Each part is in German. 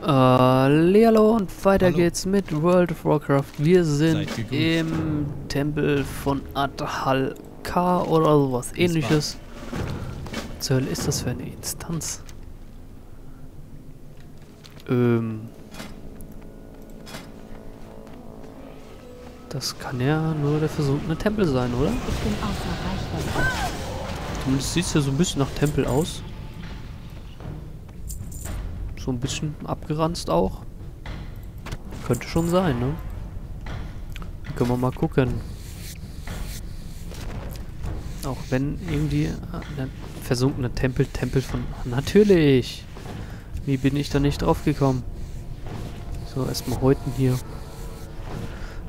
Hallo und weiter Hallo. geht's mit World of Warcraft. Wir sind im Tempel von Adhal K oder sowas ähnliches. Was zur Hölle ist das für eine Instanz? Ähm. Das kann ja nur der versunkene Tempel sein, oder? Ich bin außer Reichweite. Zumindest sieht es ja so ein bisschen nach Tempel aus. So ein bisschen abgeranzt auch. Könnte schon sein, ne? Können wir mal gucken. Auch wenn irgendwie ah, versunkene Tempel, Tempel von... Natürlich! Wie bin ich da nicht drauf gekommen? So, erstmal häuten hier.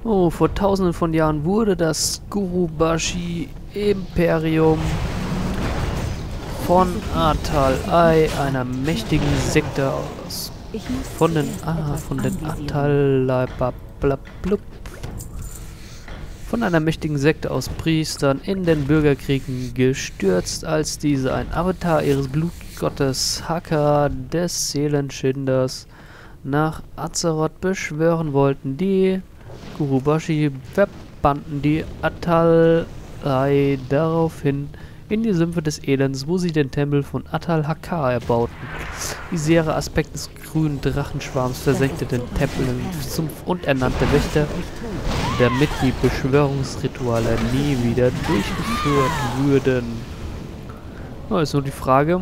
Oh, vor tausenden von Jahren wurde das Gurubashi Imperium von Atal Ai, einer mächtigen Sekte aus. Von den, ah, von den. Atal Von einer mächtigen Sekte aus Priestern in den Bürgerkriegen gestürzt, als diese ein Avatar ihres Blutgottes Haka des Seelenschinders nach Azeroth beschwören wollten. Die Gurubashi verbannten die Atalai daraufhin in die Sümpfe des Elends, wo sie den Tempel von Atal Hakar erbauten. Dieser Aspekt des grünen Drachenschwarms versenkte den Tempel im Sumpf und ernannte Wächter, damit die Beschwörungsrituale nie wieder durchgeführt würden. Na, ist nur die Frage,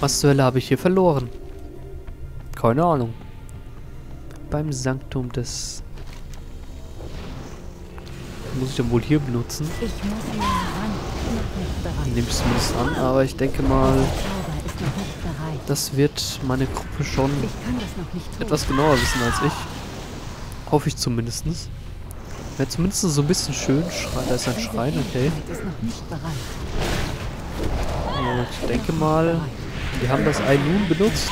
was zur Hölle habe ich hier verloren? Keine Ahnung. Beim Sanktum des... Muss ich dann wohl hier benutzen? Ich muss näher Nehme ich zumindest an, aber ich denke mal, das wird meine Gruppe schon etwas genauer wissen als ich. Hoffe ich zumindestens. Wäre zumindest so ein bisschen schön. Schrein, da ist ein Schrein, okay. Und ich denke mal, wir haben das Ei nun benutzt.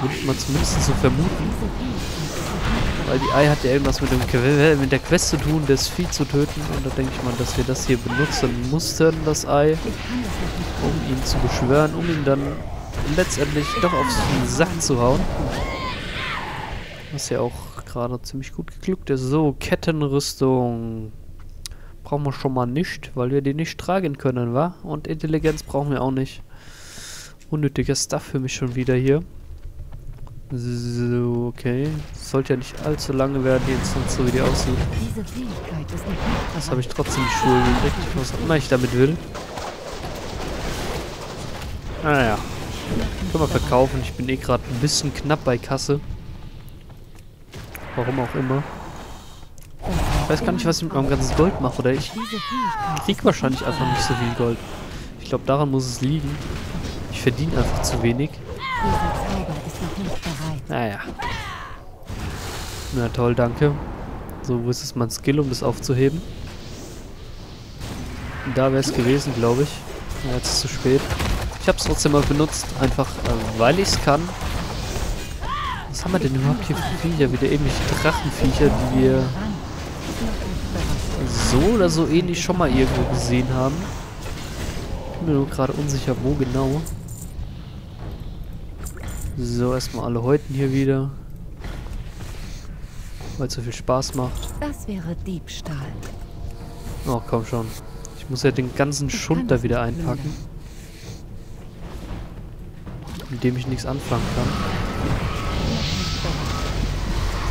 Würde ich mal zumindest so vermuten. Weil die Ei hat ja irgendwas mit, dem, Que- mit der Quest zu tun, das Vieh zu töten. Und da denke ich mal, dass wir das hier benutzen mussten, das Ei, um ihn zu beschwören, um ihn dann letztendlich doch auf den Sack zu hauen. Was ja auch gerade ziemlich gut geglückt ist. So, Kettenrüstung. Brauchen wir schon mal nicht, weil wir die nicht tragen können, wa? Und Intelligenz brauchen wir auch nicht. Unnötiger Stuff für mich schon wieder hier. So, okay. Sollte ja nicht allzu lange werden, die Instanz, so wie die aussieht. Das habe ich trotzdem die Schuhe gekriegt, was auch immer ich damit will. Naja. Können wir verkaufen. Ich bin eh gerade ein bisschen knapp bei Kasse. Warum auch immer. Ich weiß gar nicht, was ich mit meinem ganzen Gold mache. Oder ich krieg wahrscheinlich einfach nicht so viel Gold. Ich glaube, daran muss es liegen. Ich verdiene einfach zu wenig. Naja. Na toll, danke. So, wo ist es mein Skill, um das aufzuheben? Da wäre es gewesen, glaube ich. Ja, jetzt ist es zu spät. Ich habe es trotzdem mal benutzt, einfach äh, weil ich es kann. Was haben wir denn überhaupt hier für Viecher? Wieder ähnliche Drachenviecher, die wir so oder so ähnlich schon mal irgendwo gesehen haben. Ich bin mir nur gerade unsicher, wo genau. So, erstmal alle Häuten hier wieder. Weil es so viel Spaß macht. Das wäre Diebstahl. Oh, komm schon. Ich muss ja den ganzen Ich Schund da wieder einpacken. Mit dem ich nichts anfangen kann.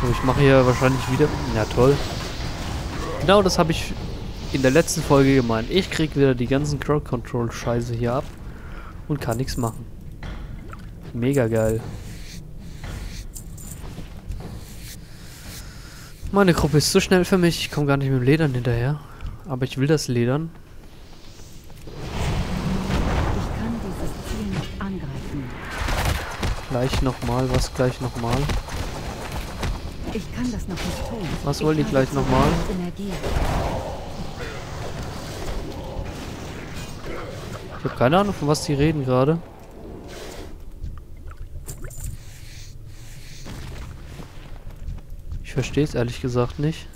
So, ich mache hier wahrscheinlich wieder... Ja, toll. Genau das habe ich in der letzten Folge gemeint. Ich krieg wieder die ganzen Crowd Control Scheiße hier ab. Und kann nichts machen. Mega geil. Meine Gruppe ist so schnell für mich. Ich komme gar nicht mit dem Ledern hinterher. Aber ich will das Ledern. Ich kann dieses Ziel nicht angreifen. Gleich nochmal. Was gleich nochmal? Ich kann das noch nicht tun. Was Ich wollen die gleich zu noch mal? wenig Energie. Ich habe keine Ahnung, von was die reden gerade. Ich verstehe es ehrlich gesagt nicht.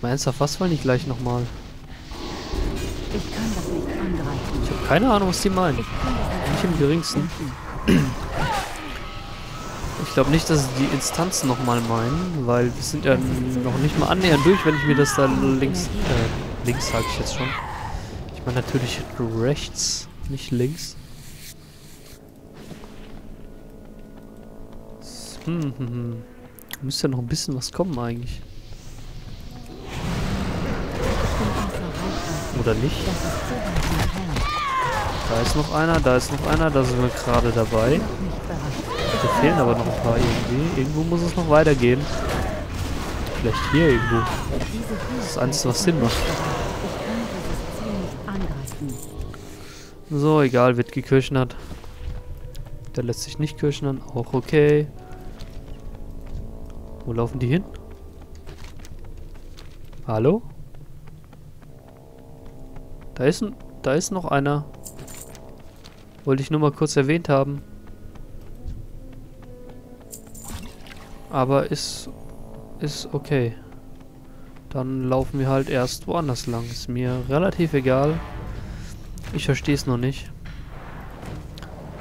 Meinst du, was wollen die gleich nochmal? Ich kann das nicht angreifen. Ich habe keine Ahnung, was die meinen. Nicht im geringsten. Ich glaube nicht, dass sie die Instanzen nochmal meinen, weil wir sind ja noch nicht mal annähernd durch, wenn ich mir das da links... Äh, links sage ich jetzt schon. Ich meine natürlich rechts, nicht links. Hm, hm, hm. Müsste ja noch ein bisschen was kommen eigentlich. Oder nicht? Da ist noch einer, da ist noch einer, da sind wir gerade dabei. Da fehlen aber noch ein paar irgendwie. Irgendwo muss es noch weitergehen. Vielleicht hier irgendwo. Das ist alles, was Sinn macht. So, egal, wird gekirchnert. Der lässt sich nicht kirchnern, auch okay. Wo laufen die hin? Hallo? Da ist, da ist noch einer. Wollte ich nur mal kurz erwähnt haben. Aber ist, ist okay. Dann laufen wir halt erst woanders lang. Ist mir relativ egal. Ich verstehe es noch nicht.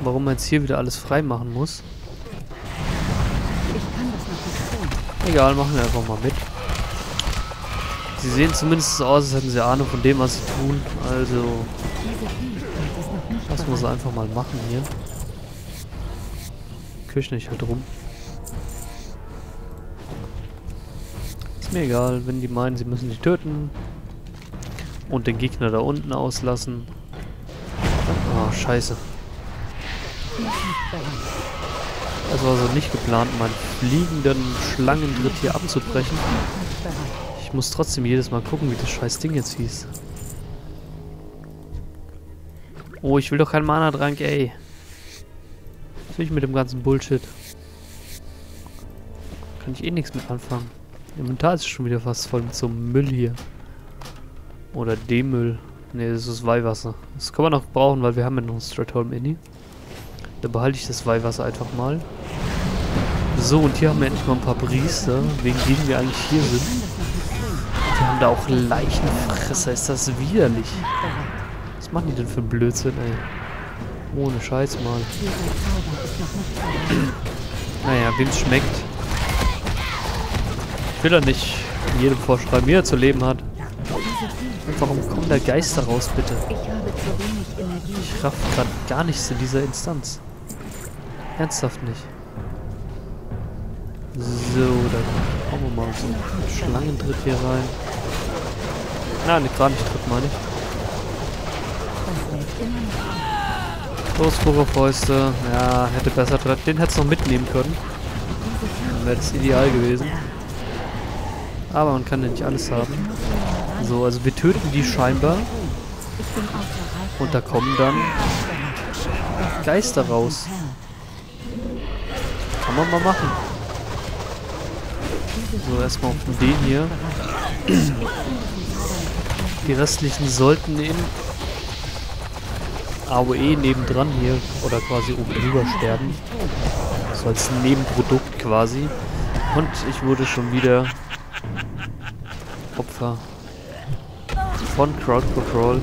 Warum man jetzt hier wieder alles frei machen muss. Egal, machen wir einfach mal mit. Sie sehen zumindest so aus, als hätten sie Ahnung von dem, was sie tun. Also, das muss er einfach mal machen hier. Küche nicht halt rum. Ist mir egal, wenn die meinen, sie müssen sich töten. Und den Gegner da unten auslassen. Oh, scheiße. Es war so nicht geplant, meinen fliegenden Schlangentritt hier abzubrechen. Ich muss trotzdem jedes Mal gucken, wie das scheiß Ding jetzt hieß. Oh, ich will doch keinen Mana-Trank, ey. Was will ich mit dem ganzen Bullshit? Kann ich eh nichts mit anfangen. Inventar ist schon wieder fast voll mit so Müll hier. Oder D-Müll. Ne, das ist Weihwasser. Das kann man noch brauchen, weil wir haben ja noch ein Stratholm Inni. Da behalte ich das Weihwasser einfach mal. So, und hier haben wir endlich mal ein paar Priester, wegen denen wir eigentlich hier sind. Die haben da auch Leichenfresser, ist das widerlich. Was machen die denn für Blödsinn, ey? Ohne Scheiß mal. naja, wem es schmeckt. Ich will ja nicht jedem vorschreiben, wie er zu leben hat. Warum kommen da Geister raus, bitte? Ich raff gerade gar nichts in dieser Instanz. Ernsthaft nicht. So, dann hauen wir mal so einen Schlangentritt hier rein. Nein, gerade nicht Tritt, meine ich. Großvogel-Fäuste. Ja, hätte besser Tritt. Den hätte es noch mitnehmen können. Dann wäre das ideal gewesen. Aber man kann ja nicht alles haben. So, also wir töten die scheinbar. Und da kommen dann Geister raus. Kann man mal machen. So, erstmal auf den hier. Die restlichen sollten in AOE nebendran hier oder quasi oben drüber sterben. So als Nebenprodukt quasi. Und ich wurde schon wieder Opfer von Crowd Control.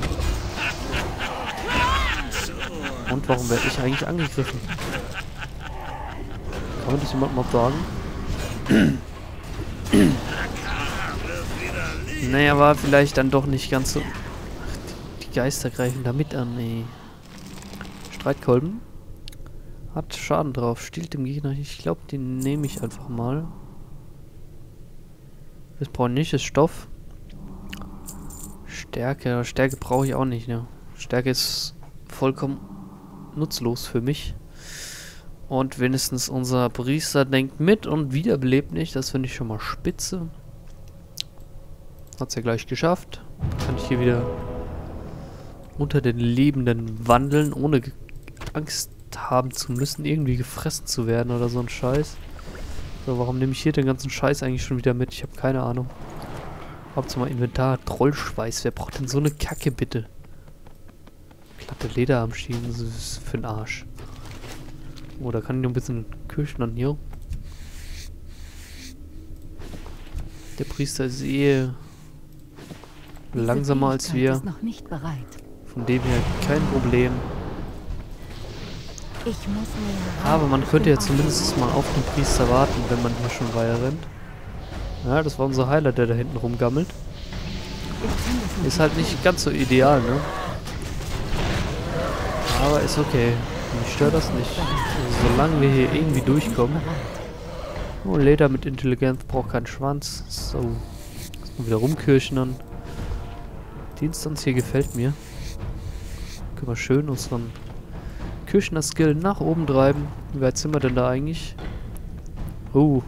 Und warum werde ich eigentlich angegriffen? Kann das jemand mal sagen? naja, war vielleicht dann doch nicht ganz so... Ach, die Geister greifen da mit an, ey. Streitkolben. Hat Schaden drauf. Stiehlt dem Gegner. Ich glaube, den nehme ich einfach mal. Das brauche ich nicht, das ist Stoff. Stärke. Stärke brauche ich auch nicht, ne? Stärke ist vollkommen nutzlos für mich. Und wenigstens unser Priester denkt mit und wiederbelebt nicht. Das finde ich schon mal spitze. Hat es ja gleich geschafft. Kann ich hier wieder unter den Lebenden wandeln, ohne Angst haben zu müssen, irgendwie gefressen zu werden oder so ein Scheiß. So, warum nehme ich hier den ganzen Scheiß eigentlich schon wieder mit? Ich habe keine Ahnung. Hauptsache mal Inventar, Trollschweiß. Wer braucht denn so eine Kacke, bitte? Platte Lederarmschienen, das ist für den Arsch. Oh, da kann ich noch ein bisschen kühlschnern hier. Der Priester ist eh langsamer als wir. Von dem her kein Problem. Aber man könnte ja zumindest mal auf den Priester warten, wenn man hier schon weiter rennt. Ja, das war unser Heiler, der da hinten rumgammelt. Ist halt nicht ganz so ideal, ne? Aber ist okay. Mich stört das nicht. Solange wir hier irgendwie durchkommen. Oh, Leder mit Intelligenz braucht keinen Schwanz. So. Erstmal wieder rumkirchnen. Die Instanz hier gefällt mir. Können wir schön unseren Kirchner-Skill nach oben treiben. Wie weit sind wir denn da eigentlich? Oh,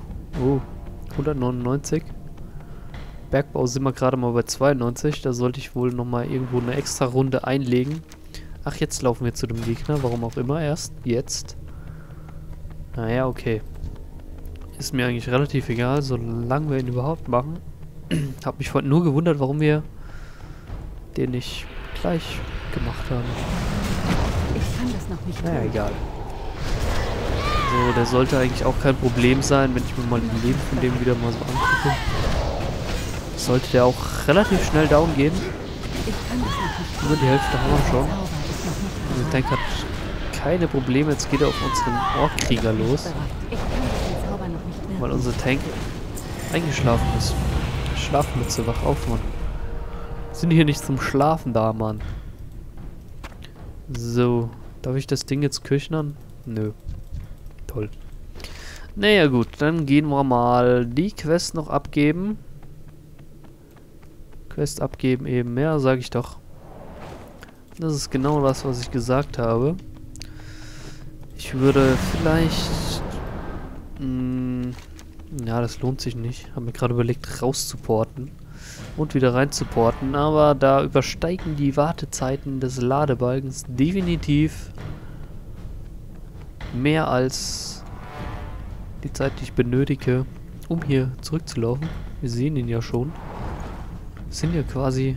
oh. 199. Bergbau sind wir gerade mal bei 92. Da sollte ich wohl nochmal irgendwo eine extra Runde einlegen. Ach, jetzt laufen wir zu dem Gegner. Warum auch immer erst. Jetzt. Naja, okay. Ist mir eigentlich relativ egal, solange wir ihn überhaupt machen. Hab mich vorhin nur gewundert, warum wir den nicht gleich gemacht haben. Ich kann das noch nicht Naja, tun. egal. So, der sollte eigentlich auch kein Problem sein, wenn ich mir mal die Leben von dem wieder mal so angucke. Sollte der auch relativ schnell down gehen. Ich kann das noch nicht tun. Über die Hälfte haben wir schon. Also der Tank hat keine Probleme. Jetzt geht er auf unseren Orkkrieger los, weil unser Tank eingeschlafen ist. Schlafmütze, wach auf, Mann. Sind hier nicht zum Schlafen da, Mann. So, darf ich das Ding jetzt kirchnern? Nö. Toll. Naja gut, dann gehen wir mal die Quest noch abgeben. Quest abgeben eben, ja, sag ich doch. Das ist genau das, was ich gesagt habe. Ich würde vielleicht... Mh, ja, das lohnt sich nicht. Habe mir gerade überlegt, rauszuporten. Und wieder reinzuporten. Aber da übersteigen die Wartezeiten des Ladebalkens definitiv mehr als die Zeit, die ich benötige, um hier zurückzulaufen. Wir sehen ihn ja schon. Wir sind ja quasi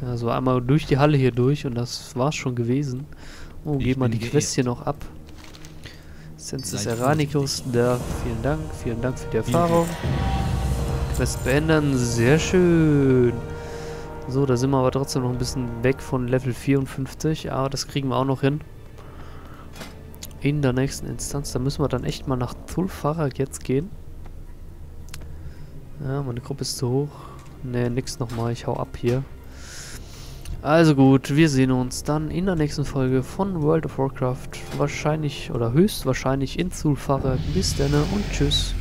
ja, so einmal durch die Halle hier durch und das war's schon gewesen. Oh, Ich geben wir die Quest hier noch ab. Sensus Seid Eranicus, da, vielen Dank, vielen Dank für die Erfahrung. Quest beenden, sehr schön. So, da sind wir aber trotzdem noch ein bisschen weg von Level 54, aber das kriegen wir auch noch hin. In der nächsten Instanz, da müssen wir dann echt mal nach Zulfarak jetzt gehen. Ja, meine Gruppe ist zu hoch. Ne, nix nochmal, ich hau ab hier. Also gut, wir sehen uns dann in der nächsten Folge von World of Warcraft. Wahrscheinlich oder höchstwahrscheinlich in Zulfarak. Bis dann und tschüss.